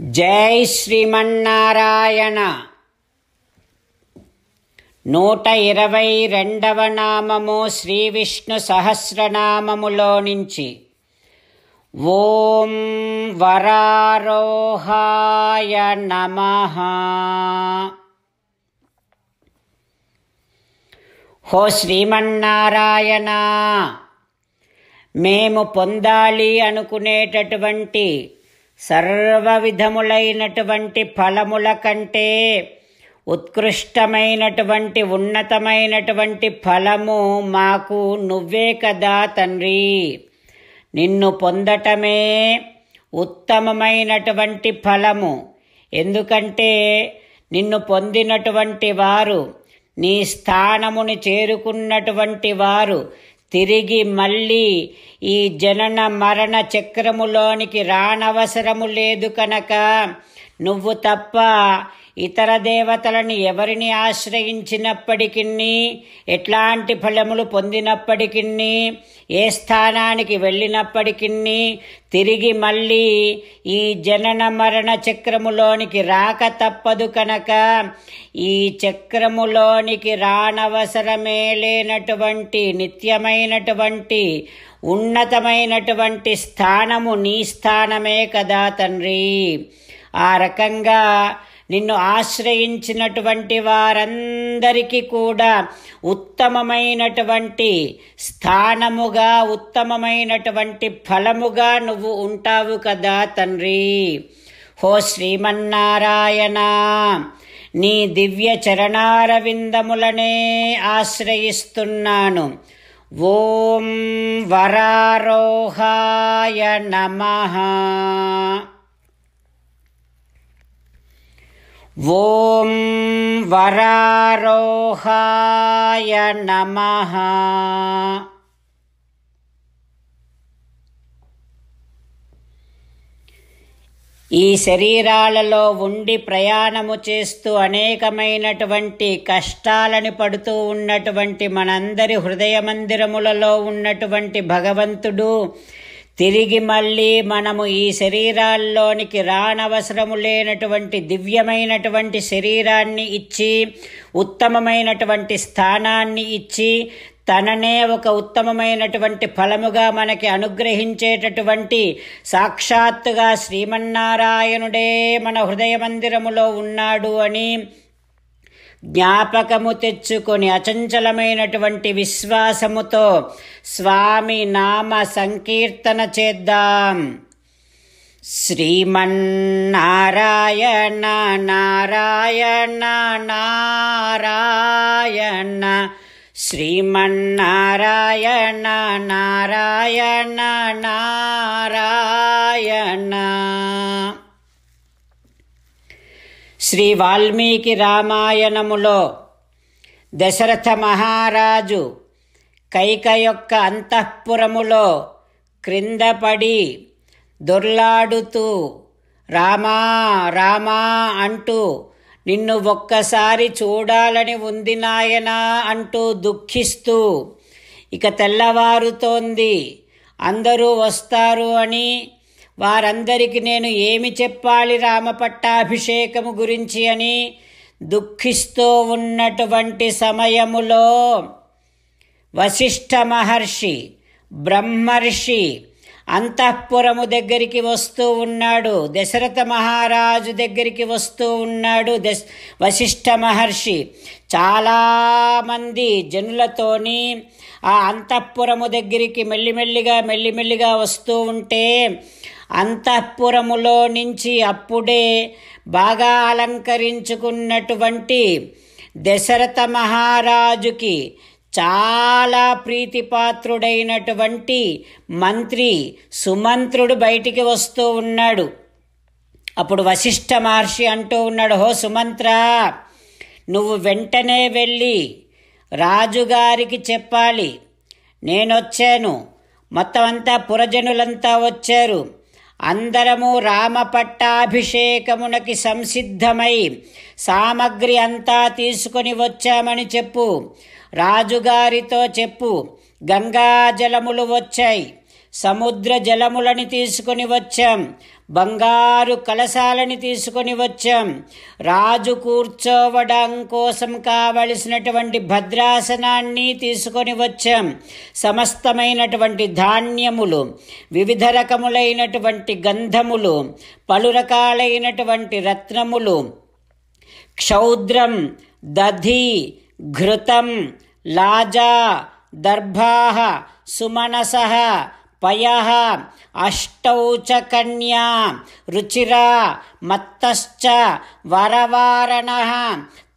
జై శ్రీమన్నారాయణ. నూట ఇరవై రెండవ నామము శ్రీ విష్ణు సహస్రనామములో నుంచి. ఓం వరారోహాయ నమ. హో శ్రీమన్నారాయణ మేము పొందాలి అనుకునేటటువంటి సర్వ విధములైనటువంటి ఫలముల కంటే ఉత్కృష్టమైనటువంటి ఉన్నతమైనటువంటి ఫలము మాకు నువ్వే కదా తండ్రి. నిన్ను పొందటమే ఉత్తమమైనటువంటి ఫలము. ఎందుకంటే నిన్ను పొందినటువంటి వారు నీ స్థానముని చేరుకున్నటువంటి వారు తిరిగి మళ్ళీ ఈ జనన మరణ చక్రములోనికి రానవసరము లేదు కనుక నువ్వు తప్ప ఇతర దేవతలను ఎవరిని ఆశ్రయించినప్పటికీ ఎట్లాంటి ఫలములు పొందినప్పటికీ ఏ స్థానానికి వెళ్ళినప్పటికీ తిరిగి మళ్ళీ ఈ జనన మరణ చక్రములోనికి రాక తప్పదు కనుక ఈ చక్రములోనికి రానవసరమే లేనటువంటి నిత్యమైనటువంటి ఉన్నతమైనటువంటి స్థానము నీ స్థానమే కదా తండ్రి. ఆ రకంగా నిన్ను ఆశ్రయించినటువంటి వారందరికీ కూడా ఉత్తమమైనటువంటి స్థానముగా ఉత్తమమైనటువంటి ఫలముగా నువ్వు ఉంటావు కదా తండ్రి. హో శ్రీమన్నారాయణ నీ దివ్య చరణారవిందములనే ఆశ్రయిస్తున్నాను. ఓం వరారోహాయ నమ. ఓం వరారోహాయ నమః. ఈ శరీరాలలో ఉండి ప్రయాణము చేస్తూ అనేకమైనటువంటి కష్టాలను పడుతూ ఉన్నటువంటి మనందరి హృదయ మందిరములలో ఉన్నటువంటి భగవంతుడు తిరిగి మళ్ళీ మనము ఈ శరీరాల్లోనికి రానవసరము లేనటువంటి దివ్యమైనటువంటి శరీరాన్ని ఇచ్చి ఉత్తమమైనటువంటి స్థానాన్ని ఇచ్చి తననే ఒక ఉత్తమమైనటువంటి ఫలముగా మనకి అనుగ్రహించేటటువంటి సాక్షాత్తుగా శ్రీమన్నారాయణుడే మన హృదయ మందిరములో ఉన్నాడు అని జ్ఞాపకము తెచ్చుకొని అచంచలమైనటువంటి విశ్వాసముతో స్వామి నామ సంకీర్తన చేద్దాం. శ్రీమన్నారాయణ నారాయణ నారాయణ శ్రీమన్నారాయణ నారాయణ నారాయణ శ్రీ వాల్మీకి రామాయణములో దశరథ మహారాజు కైక యొక్క అంతఃపురములో క్రిందపడి దొర్లాడుతూ రామా రామా అంటూ నిన్ను ఒక్కసారి చూడాలని ఉంది నాయనా అంటూ దుఃఖిస్తూ ఇక తెల్లవారుతోంది అందరూ వస్తారు అని వారందరికి నేను ఏమి చెప్పాలి రామపట్టాభిషేకము గురించి అని దుఃఖిస్తూ ఉన్నటువంటి సమయములో వశిష్ఠ మహర్షి బ్రహ్మర్షి అంతఃపురము దగ్గరికి వస్తూ ఉన్నాడు. దశరథ మహారాజు దగ్గరికి వస్తూ ఉన్నాడు. దశ వశిష్ఠ మహర్షి చాలామంది జనులతోని ఆ అంతఃపురము దగ్గరికి మెల్లిమెల్లిగా మెల్లిమెల్లిగా వస్తూ ఉంటే అంతఃపురములో నుంచి అప్పుడే బాగా అలంకరించుకున్నటువంటి దశరథ మహారాజుకి చాలా ప్రీతిపాత్రుడైనటువంటి మంత్రి సుమంత్రుడు బయటికి వస్తూ ఉన్నాడు. అప్పుడు వశిష్ఠ మహర్షి అంటూ ఉన్నాడు హో సుమంత్ర నువ్వు వెంటనే వెళ్ళి రాజుగారికి చెప్పాలి. నేనొచ్చాను. మొత్తం అంతా పురజనులంతా వచ్చారు. అందరము రామ పట్టాభిషేకమునకి సంసిద్ధమై సామగ్రి అంతా తీసుకొని వచ్చామని చెప్పు. రాజుగారితో చెప్పు గంగా జలములు వచ్చాయి. సముద్ర జలములని తీసుకుని వచ్చాం. బంగారు కలశాలని తీసుకొని వచ్చాం. రాజు కూర్చోవడం కోసం కావలసినటువంటి భద్రాసనాన్ని తీసుకొని వచ్చాం. సమస్తమైనటువంటి ధాన్యములు వివిధ రకములైనటువంటి గంధములు పలు రకాలైనటువంటి రత్నములు క్షౌద్రం దధి ఘృతం లాజా దర్భాహ సుమనస పయః అష్టౌ చ కన్యా రుచిరా మత్తశ్చ వరవారణ.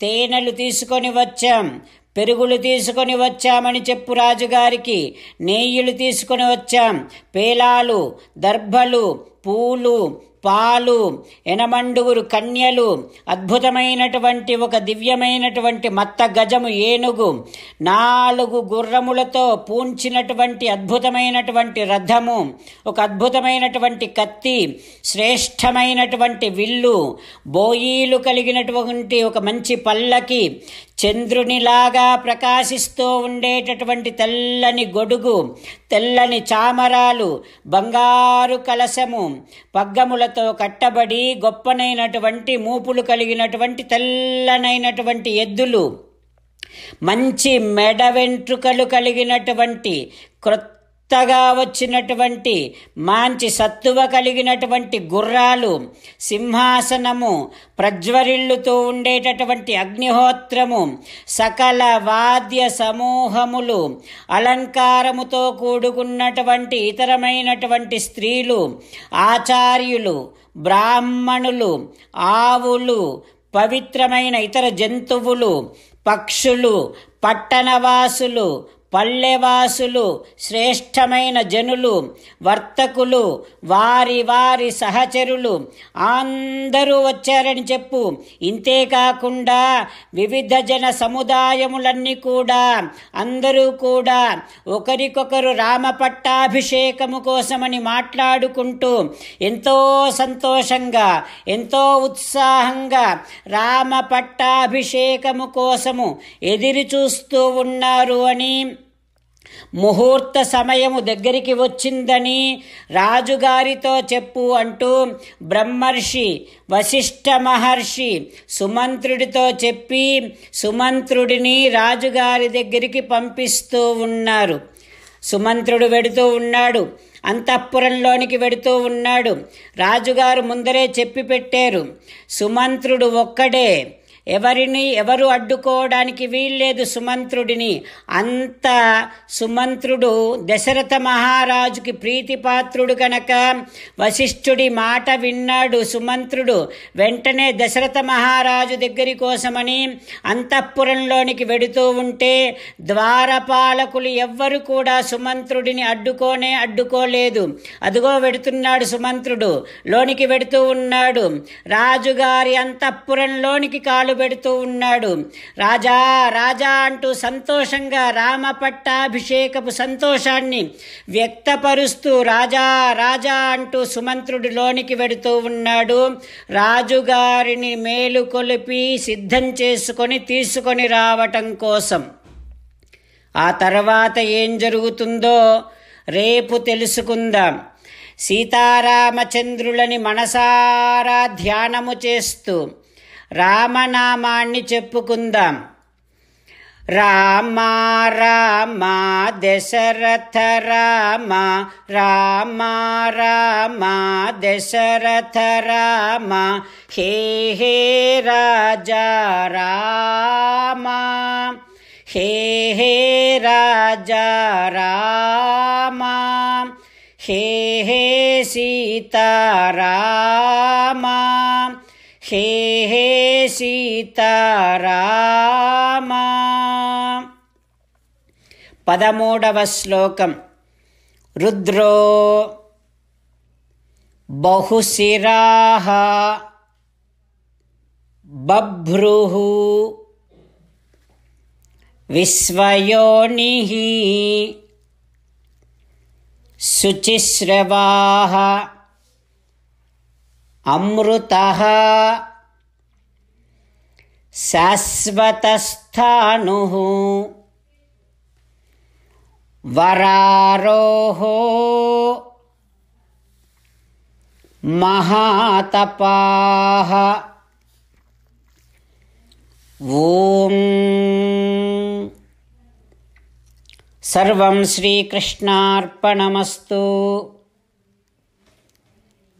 తేనెలు తీసుకొని వచ్చాం పెరుగులు తీసుకొని వచ్చామని చెప్పు రాజుగారికి నెయ్యిలు తీసుకొని వచ్చాం పేలాలు దర్భలు పూలు పాలు ఎనమండుగురు కన్యలు అద్భుతమైనటువంటి ఒక దివ్యమైనటువంటి మత్త గజము ఏనుగు నాలుగు గుర్రములతో పూంచినటువంటి అద్భుతమైనటువంటి రథము ఒక అద్భుతమైనటువంటి కత్తి శ్రేష్టమైనటువంటి విల్లు బోయీలు కలిగినటువంటి ఒక మంచి పల్లకి చంద్రునిలాగా ప్రకాశిస్తూ ఉండేటటువంటి తెల్లని గొడుగు తెల్లని చామరాలు బంగారు కలశము పగ్గములతో కట్టబడి గొప్పనైనటువంటి మూపులు కలిగినటువంటి తెల్లనైనటువంటి ఎద్దులు మంచి మెడ వెంట్రుకలు కలిగినటువంటి క్రొత్త కొత్తగా వచ్చినటువంటి మంచి సత్తువ కలిగినటువంటి గుర్రాలు సింహాసనము ప్రజ్వరిల్లుతూ ఉండేటటువంటి అగ్నిహోత్రము సకల వాద్య సమూహములు అలంకారముతో కూడుకున్నటువంటి ఇతరమైనటువంటి స్త్రీలు ఆచార్యులు బ్రాహ్మణులు ఆవులు పవిత్రమైన ఇతర జంతువులు పక్షులు పట్టణవాసులు పల్లెవాసులు శ్రేష్టమైన జనులు వర్తకులు వారి వారి సహచరులు అందరూ వచ్చారని చెప్పు. ఇంతేకాకుండా వివిధ జన సముదాయములన్నీ కూడా అందరూ కూడా ఒకరికొకరు రామ పట్టాభిషేకము కోసమని మాట్లాడుకుంటూ ఎంతో సంతోషంగా ఎంతో ఉత్సాహంగా రామ పట్టాభిషేకము కోసము ఎదిరి చూస్తూ ఉన్నారు అని ముహూర్త సమయము దగ్గరికి వచ్చిందని రాజుగారితో చెప్పు అంటూ బ్రహ్మర్షి వశిష్ఠ మహర్షి సుమంత్రుడితో చెప్పి సుమంత్రుడిని రాజుగారి దగ్గరికి పంపిస్తూ ఉన్నారు. సుమంత్రుడు వెడుతూ ఉన్నాడు. అంతఃపురంలోనికి వెడుతూ ఉన్నాడు. రాజుగారు ముందరే చెప్పి పెట్టారు. సుమంత్రుడు ఒక్కడే ఎవరిని ఎవరు అడ్డుకోవడానికి వీల్లేదు సుమంత్రుడిని. అంత సుమంత్రుడు దశరథ మహారాజుకి ప్రీతిపాత్రుడు కనుక వశిష్ఠుడి మాట విన్నాడు సుమంత్రుడు వెంటనే దశరథ మహారాజు దగ్గరి కోసమని అంతఃపురంలోనికి వెడుతూ ఉంటే ద్వారపాలకులు ఎవ్వరు కూడా సుమంత్రుడిని అడ్డుకోనే అడ్డుకోలేదు. అదుగో వెడుతున్నాడు సుమంత్రుడు లోనికి వెడుతూ ఉన్నాడు. రాజుగారి అంతఃపురంలోనికి కాలు పెడుతూ ఉన్నాడు. రాజా రాజా అంటూ సంతోషంగా రామ పట్టాభిషేకపు సంతోషాన్ని వ్యక్తపరుస్తూ రాజా రాజా అంటూ సుమంత్రుడు లోనికి వెడుతూ ఉన్నాడు. రాజుగారిని మేలుకొలిపి సిద్ధం చేసుకొని తీసుకొని రావటం కోసం. ఆ తర్వాత ఏం జరుగుతుందో రేపు తెలుసుకుందాం. సీతారామచంద్రులని మనసారా ధ్యానము చేస్తూ రామనామాన్ని చెప్పుకుందాం. రామ రామ దశరథ రామ రామ రామ దశరథ రామ హే హే రాజా రామ హే హే రాజా రామ హే హే సీతారామ హే హే సీతారామ. పదమూడవ శ్లోకం. రుద్రో బహుశిరాः బభ్రుः విశ్వయోని శుచిశ్రవా అమృత शाश्वतस्थानुः। वरारोहो महातपाः। ॐ। सर्वं श्रीकृष्णार्पणमस्तु।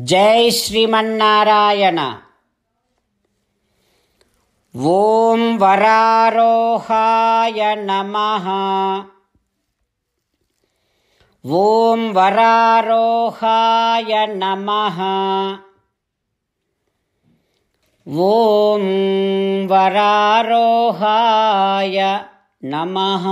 जय श्रीमन्नारायण। ॐ वरारोहाय नमः। ॐ वरारोहाय नमः। ॐ वरारोहाय नमः